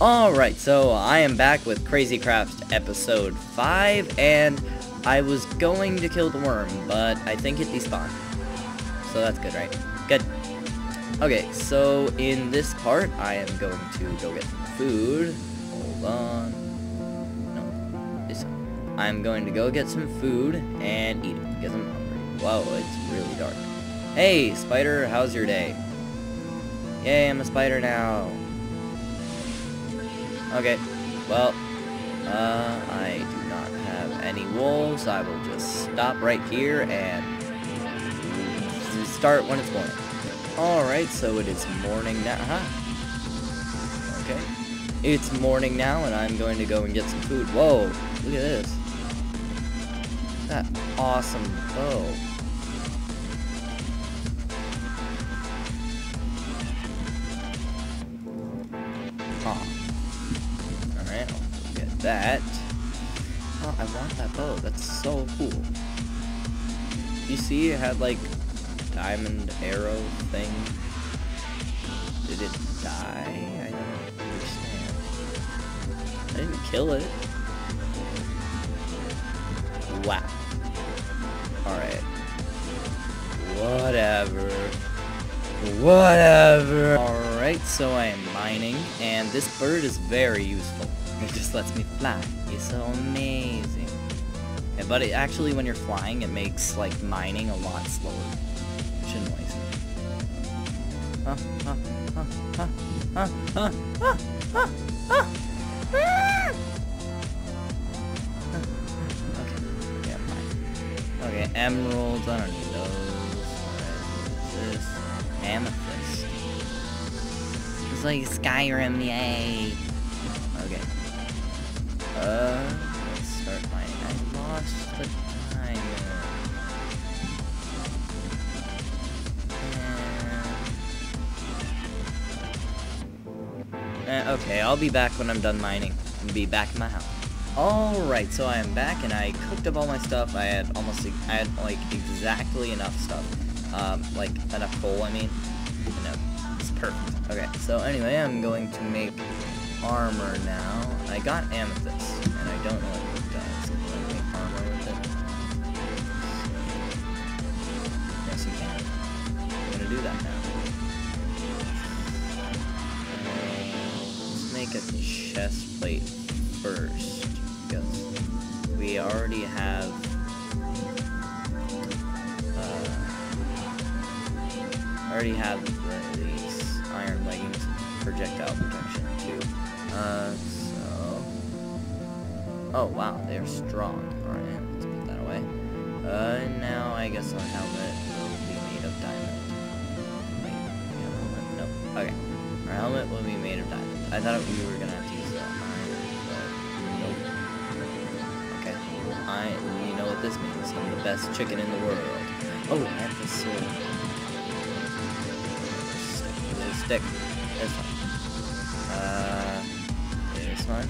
Alright, so I am back with Crazy Craft episode 5, and I was going to kill the worm, but I think it despawned. So that's good, right? Good. Okay, so in this part, I am going to go get some food. Hold on. No, this. I'm going to go get some food and eat it, because I'm hungry. Whoa, it's really dark. Hey, spider, how's your day? Yay, I'm a spider now. Okay, well, uh, I do not have any wool, so I will just stop right here and start when it's morning. Alright, so it is morning now. Huh? Okay. It's morning now, and I'm going to go and get some food. Whoa, look at this. That awesome bow. I'll get that. Oh, I want that bow. That's so cool. You see it had like diamond arrow thing? Did it die? I don't understand. I didn't kill it. Wow. Alright. Whatever. Whatever. Alright, so I am mining, and this bird is very useful. It just lets me fly. It's so amazing. But it actually, when you're flying, it makes, like, mining a lot slower. Which annoys me. Okay, yeah, fine. Okay, emeralds, I don't need those. What is this? Amethyst. It's like Skyrim, yay! Okay, I'll be back when I'm done mining. And be back in my house. Alright, so I am back and I cooked up all my stuff. I had almost, I had like exactly enough stuff. Um, like enough coal, I mean. You know, it's perfect. Okay, so anyway, I'm going to make armor now. I got amethyst, and I don't know what it does. Can I make armor with it? Yes, you can. I'm gonna do that now. Make a chest plate first, because we already have uh, already have the, these iron leggings projectile protection too. Uh, so oh wow, they're strong. All right, let's put that away. Uh, now I guess our helmet will be made of diamond. Wait, we have helmet? No. Okay, our helmet will be made of diamond. I thought we were gonna have to use the iron, but nope. Okay, I. You know what this means? I'm the best chicken in the world. Oh, and the sword stick. This one. Uh, this one.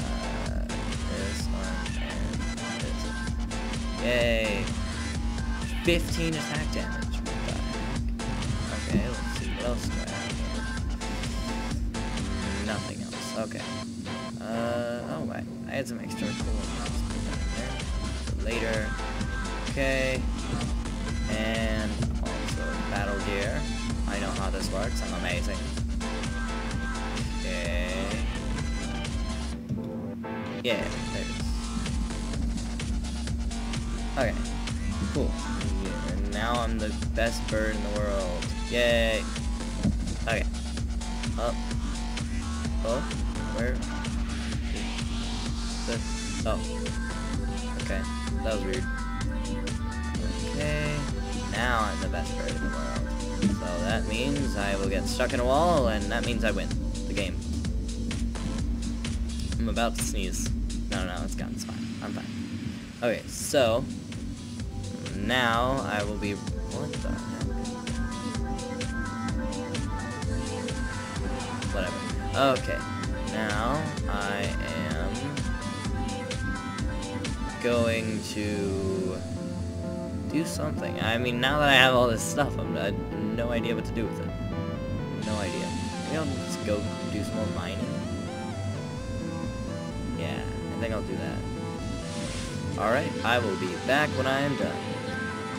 Uh, this one, and this one. Yay! 15 attack damage. Okay. Uh, oh, right. I had some extra cool ones. Later. Okay. And also battle gear. I know how this works. I'm amazing. Okay. Yeah, there. Okay. Cool. Yeah, and now I'm the best bird in the world. Yay. Okay. Up. Up. Where? The. Oh. Okay. That was weird. Okay. Now I'm the best bird in the world. So that means I will get stuck in a wall, and that means I win the game. I'm about to sneeze. No, no, it's gone. It's fine. I'm fine. Okay, so now I will be. What the heck? Whatever. Okay. Now I am going to do something. I mean, now that I have all this stuff, I'm, I have no idea what to do with it. No idea. Maybe I'll just go do some more mining. Yeah, I think I'll do that. Alright, I will be back when I am done.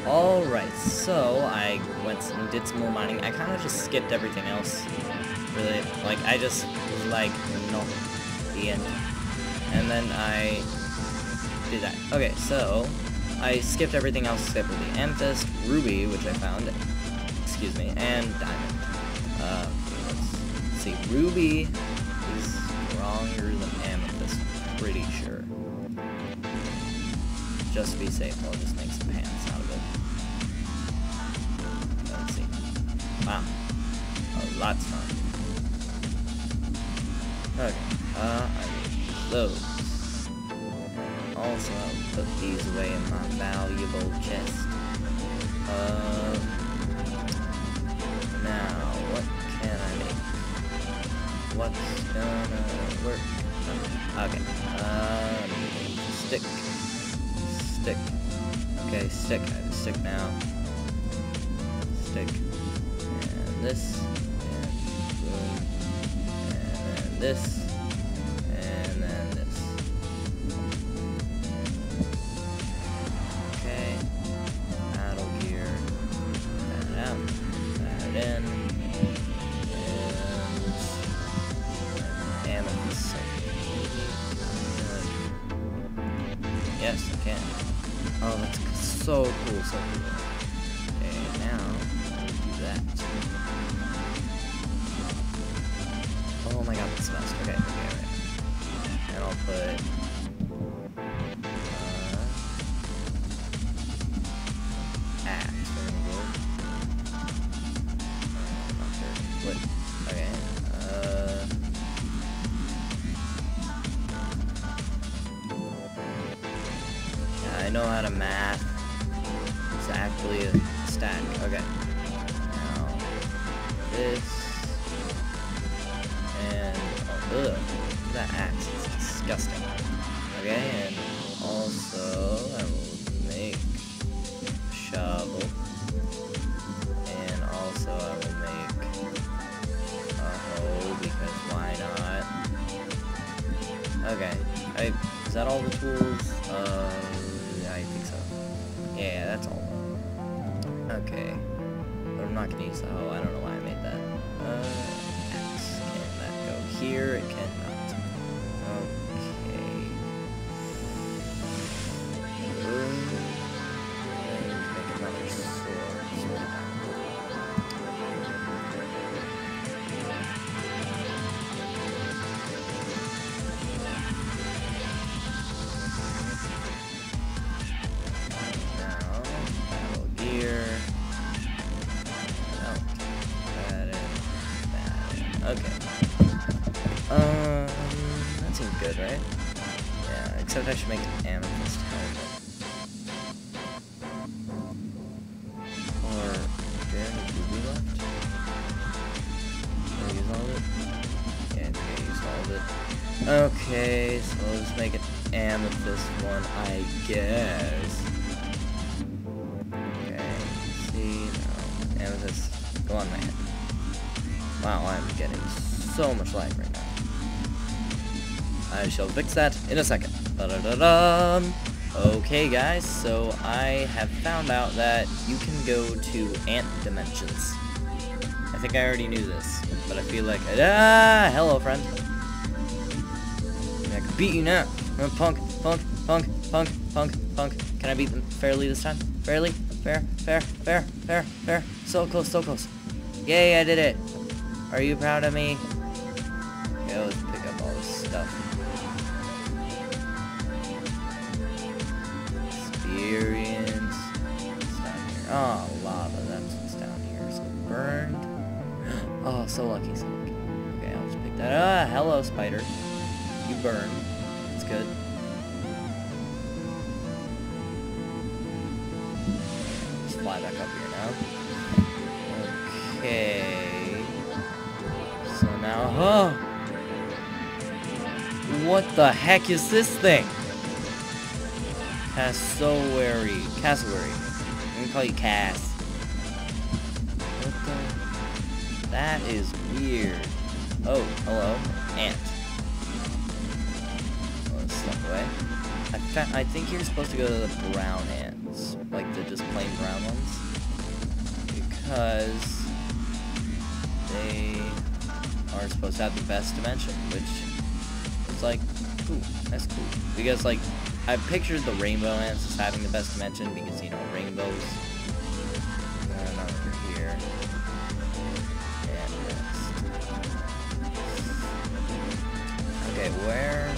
Alright, so I went and did some more mining. I kind of just skipped everything else. Really, like, I just was like, the end. And then I did that. Okay, so I skipped everything else except for the amethyst, ruby, which I found, excuse me, and diamond. Uh, let's see, ruby is stronger than amethyst, pretty sure. Just to be safe, I'll just make some pants out of it. Let's see. Wow. A lot stronger. Okay, uh, I need those. Also, I'll put these away in my valuable chest. Uh, now, what can I make? What's gonna work? Okay, uh, stick. Stick. Okay, stick. I have a stick now. Stick. And this. This. And then this. Okay. Battle gear. That out. That in. And amethyst. Yes, I can. Oh, that's so cool, so cool. Yeah, I know how to math exactly a stack. Okay. Now this and oh, ugh, that axe is disgusting. Okay, and also I will make a shovel, and also I will make a hoe because why not? Okay, I is that all the tools? Uh, I think so. Yeah, that's all. Okay, but I'm not gonna use the hoe. I don't know why I made that. Uh, axe. Can that go here? It cannot. Good, right? Yeah, except I should make an amethyst helmet. Or, do I have ruby left? Did I use all of it? Yeah, I think I used all of it. Okay, so let's make an amethyst one, I guess. Okay, see, no, amethyst, go on my head. Wow, I'm getting so much lag right now. I shall fix that in a second. Ba-da-da-dum. Okay, guys, so I have found out that you can go to ant dimensions. I think I already knew this, but I feel like ah, hello, friend. I can beat you now. Uh, punk, punk, punk, punk, punk, punk. Can I beat them fairly this time? Fairly? Fair, fair, fair, fair, fair. So close, so close. Yay, I did it. Are you proud of me? Okay, let's pick up all this stuff. Hello, spider. You burn. That's good. Just fly back up here now. Okay. So now, huh? what the heck is this thing? Cassowary, cassowary. I'm gonna call you Cass. What the? That is weird. Oh, hello. Ant. Oh, Let's step away. I, I think you're supposed to go to the brown ants. Like the just plain brown ones. Because they are supposed to have the best dimension, which is like, ooh, that's cool. Because like, I pictured the rainbow ants as having the best dimension because, you know, rainbows. Where?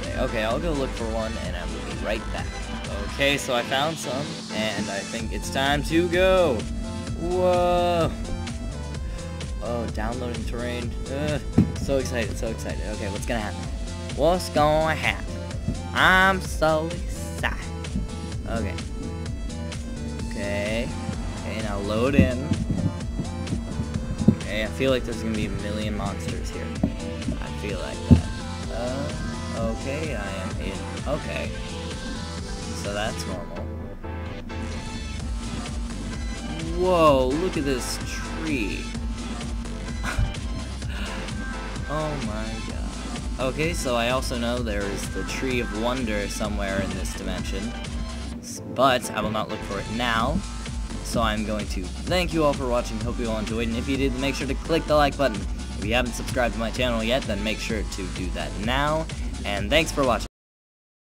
Okay, okay, I'll go look for one and I will be right back. Okay, so I found some, and I think it's time to go. Whoa. Oh, downloading terrain. Ugh, so excited, so excited. Okay, what's gonna happen? What's gonna happen? I'm so excited. Okay. Okay. Okay, now load in. Okay, I feel like there's gonna be a million monsters here. Feel like that. Uh, okay, I am in. Okay. So that's normal. Whoa, look at this tree. oh my god. Okay, so I also know there is the Tree of Wonder somewhere in this dimension. But I will not look for it now. So I'm going to thank you all for watching. Hope you all enjoyed. And if you did, make sure to click the like button. If you haven't subscribed to my channel yet, then make sure to do that now. And thanks for watching.